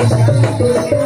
Terima kasih.